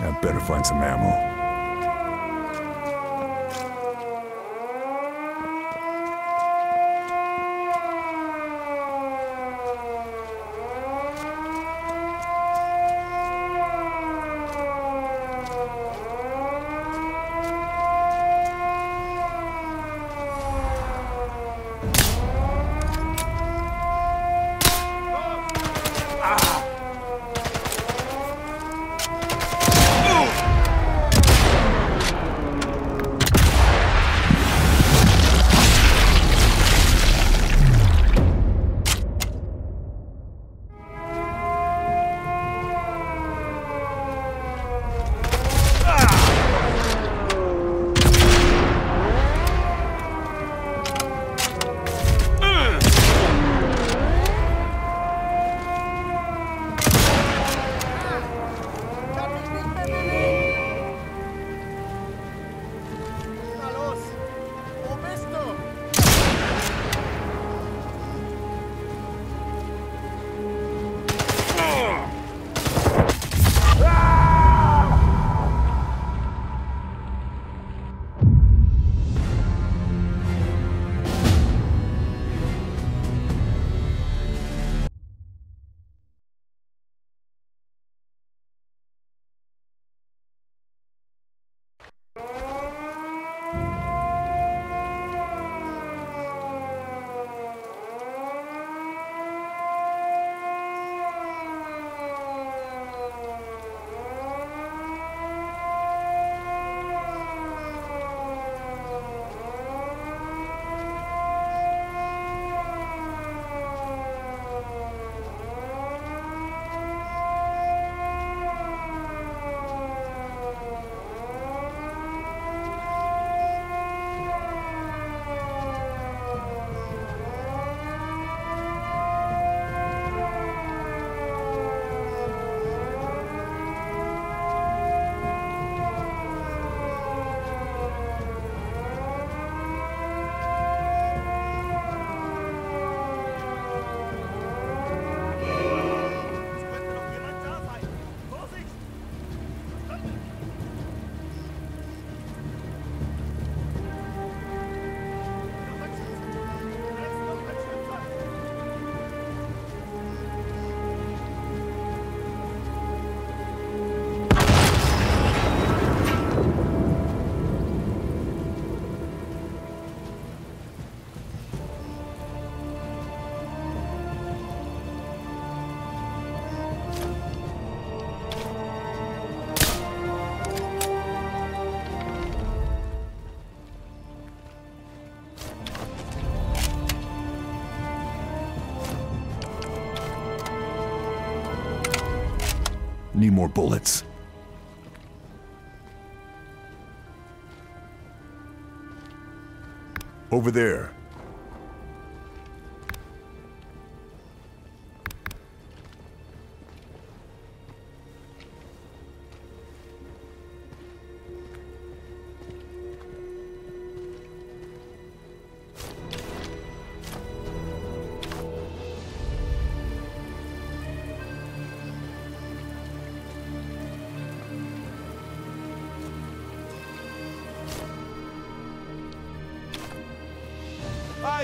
I'd better find some ammo. Need more bullets. Over there.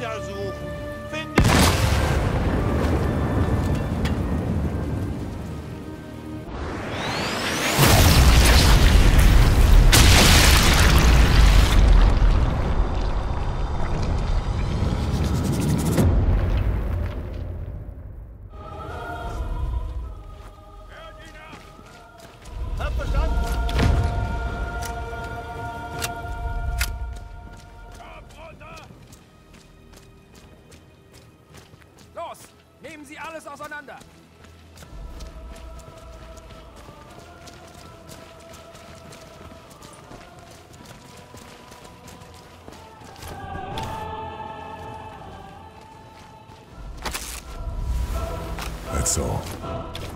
weitersuchen. Finde verstanden! auseinander. That's all.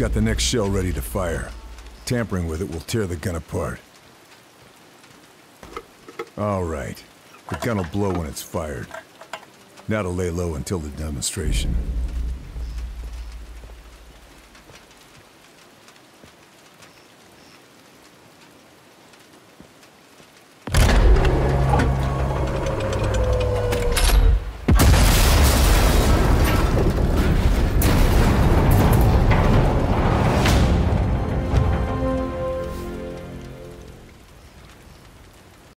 Got the next shell ready to fire. Tampering with it will tear the gun apart. All right. The gun will blow when it's fired. Now to lay low until the demonstration.